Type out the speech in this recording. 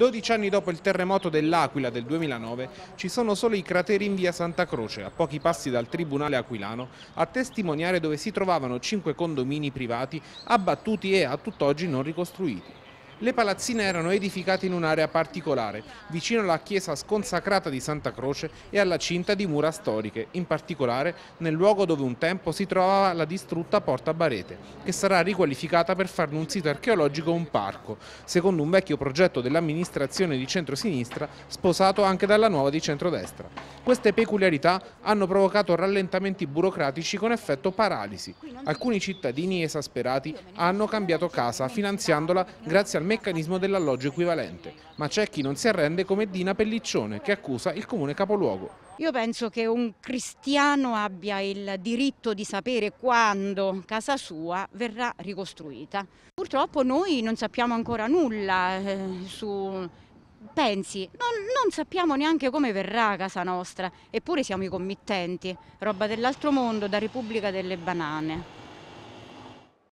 12 anni dopo il terremoto dell'Aquila del 2009 ci sono solo i crateri in via Santa Croce, a pochi passi dal Tribunale Aquilano, a testimoniare dove si trovavano cinque condomini privati abbattuti e a tutt'oggi non ricostruiti. Le palazzine erano edificate in un'area particolare, vicino alla chiesa sconsacrata di Santa Croce e alla cinta di mura storiche, in particolare nel luogo dove un tempo si trovava la distrutta Porta Barete, che sarà riqualificata per farne un sito archeologico e un parco, secondo un vecchio progetto dell'amministrazione di centrosinistra sposato anche dalla nuova di centrodestra. Queste peculiarità hanno provocato rallentamenti burocratici con effetto paralisi. Alcuni cittadini esasperati hanno cambiato casa finanziandola grazie al meccanismo dell'alloggio equivalente, ma c'è chi non si arrende come Dina Pelliccione che accusa il comune capoluogo. Io penso che un cristiano abbia il diritto di sapere quando casa sua verrà ricostruita. Purtroppo noi non sappiamo ancora nulla eh, su pensi, non, non, sappiamo neanche come verrà casa nostra, eppure siamo i committenti, roba dell'altro mondo, da Repubblica delle Banane.